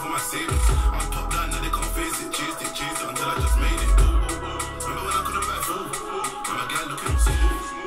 for my savings. I'm top down, now they can't face it. Chased it, chased it until I just made it. Remember when I couldn't buy food? Now my guy looking so